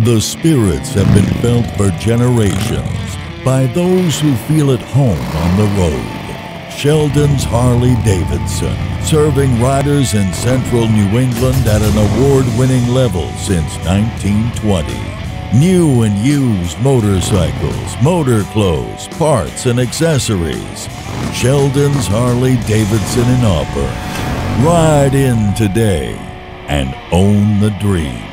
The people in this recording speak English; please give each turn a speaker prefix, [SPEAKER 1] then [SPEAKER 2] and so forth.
[SPEAKER 1] The spirits have been felt for generations by those who feel at home on the road. Sheldon's Harley Davidson, serving riders in central New England at an award winning level since 1920. New and used motorcycles, motor clothes, parts, and accessories. Sheldon's Harley Davidson in Auburn. Ride in today and own the dream.